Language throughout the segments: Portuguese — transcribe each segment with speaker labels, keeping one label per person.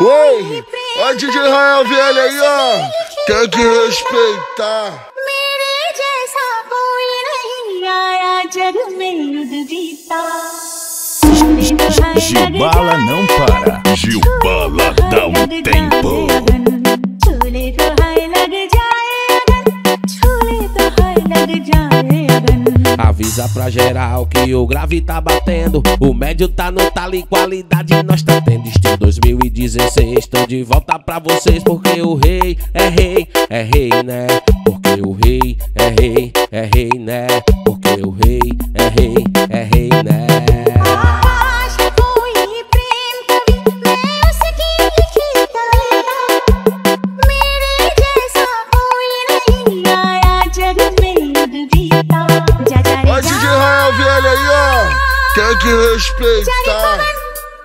Speaker 1: Oi! Ó, DJ Rael velho aí, ó! Tem que respeitar!
Speaker 2: Gilbala não para. Gilbala dá um tempo.
Speaker 3: Chule to high lag jaye agan, chule to high lag jaye agan.
Speaker 4: Avisa pra geral que o grave tá batendo. O médio tá no talo e qualidade nós tá tendo. Estilo 2016, tô de volta pra vocês. Porque o rei é rei, é rei, né? Porque o rei,
Speaker 1: Tem que respeitar.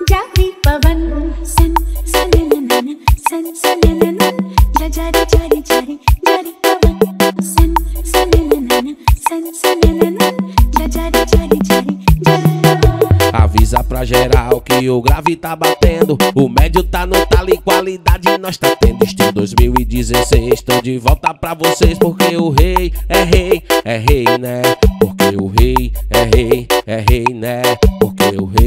Speaker 3: Jari Pavan, Sen, Sen, Sen, Sen,
Speaker 4: Avisa pra geral que o grave tá batendo. O médio tá no tal e qualidade nós tá tendo. Este 2016, estou de volta pra vocês Porque o rei é rei, é rei, né? Porque o rei é rei, é né? Porque o rei